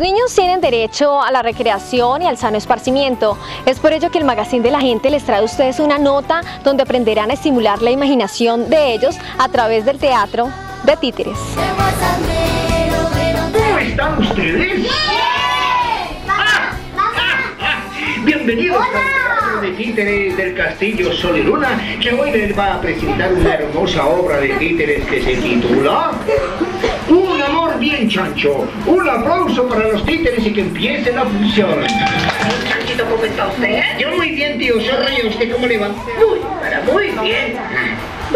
niños tienen derecho a la recreación y al sano esparcimiento. Es por ello que el Magazine de la Gente les trae a ustedes una nota donde aprenderán a estimular la imaginación de ellos a través del teatro de títeres. ¿Cómo están ustedes? Bienvenidos al teatro de títeres del Castillo Sol y Luna, que hoy les va a presentar una hermosa obra de títeres que se titula Un amor bien chancho. Un aplauso para los títeres y que empiece la función. Chanchito, ¿cómo está usted? Yo muy bien, tío Zorro, ¿y a usted cómo le va? Muy, pero muy bien.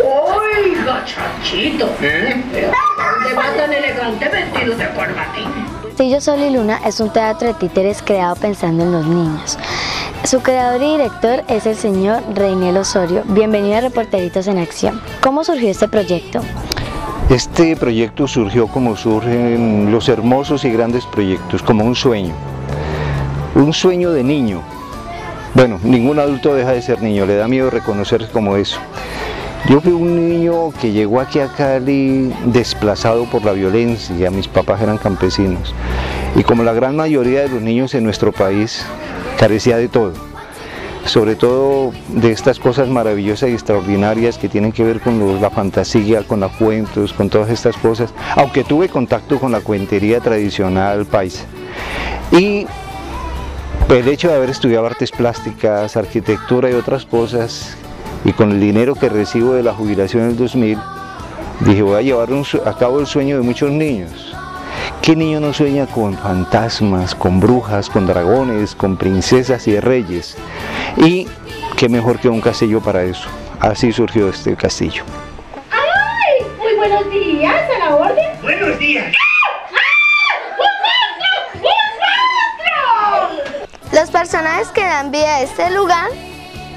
Oiga, Chanchito. ¿Eh? ¿Dónde va tan elegante vestido de corbatín? Castillo Sol y Luna es un teatro de títeres creado pensando en los niños. Su creador y director es el señor Reinel Osorio. Bienvenido a Reporteritos en Acción. ¿Cómo surgió este proyecto? Este proyecto surgió como surgen los hermosos y grandes proyectos, como un sueño. Un sueño de niño. Bueno, ningún adulto deja de ser niño, le da miedo reconocerse como eso. Yo fui un niño que llegó aquí a Cali desplazado por la violencia, mis papás eran campesinos. Y como la gran mayoría de los niños en nuestro país, carecía de todo. Sobre todo de estas cosas maravillosas y extraordinarias que tienen que ver con la fantasía, con los cuentos, con todas estas cosas. Aunque tuve contacto con la cuentería tradicional paisa. Y el hecho de haber estudiado artes plásticas, arquitectura y otras cosas, y con el dinero que recibo de la jubilación en el 2000, dije voy a llevar un a cabo el sueño de muchos niños. ¿Qué niño no sueña con fantasmas, con brujas, con dragones, con princesas y reyes? Y qué mejor que un castillo para eso. Así surgió este castillo. ¡Ay! Muy buenos días, a la orden. Buenos días. Los personajes que dan vida a este lugar,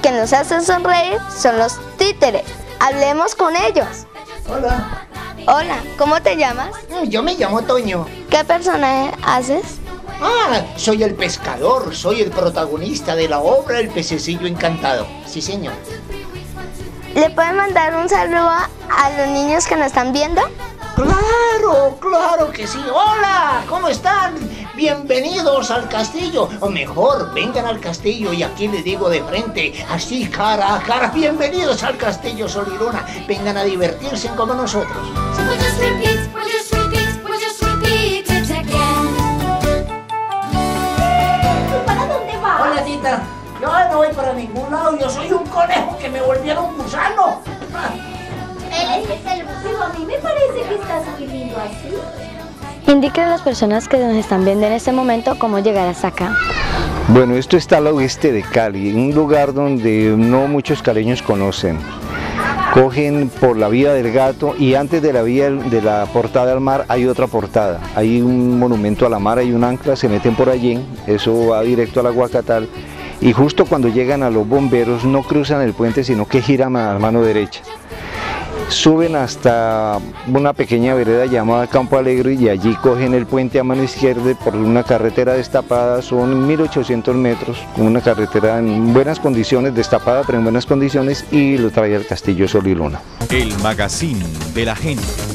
que nos hacen sonreír, son los títeres. Hablemos con ellos. Hola, Hola, ¿cómo te llamas? yo me llamo Toño. ¿Qué personaje haces? Ah, soy el pescador, soy el protagonista de la obra El pececillo encantado. Sí, señor. ¿Le pueden mandar un saludo a los niños que nos están viendo? Claro, claro que sí. Hola, ¿cómo están? Bienvenidos al castillo. O mejor, vengan al castillo y aquí les digo de frente, así cara a cara, bienvenidos al castillo Soliruna. Vengan a divertirse como nosotros. ¿Para dónde va? Hola, tita. Yo no voy para ningún lado, yo soy un conejo que me volvieron gusano. Indiquen a las personas que nos están viendo en este momento cómo llegar hasta acá. Bueno, esto está al oeste de Cali, un lugar donde no muchos caleños conocen. Cogen por la vía del gato y antes de la vía de la portada al mar hay otra portada. Hay un monumento a la mar, hay un ancla, se meten por allí, eso va directo al Aguacatal. Y justo cuando llegan a los bomberos no cruzan el puente, sino que giran a la mano derecha. Suben hasta una pequeña vereda llamada Campo Alegre y allí cogen el puente a mano izquierda por una carretera destapada, son 1800 metros, una carretera en buenas condiciones, destapada pero en buenas condiciones y lo trae al Castillo Sol y Luna. El magazine de la gente.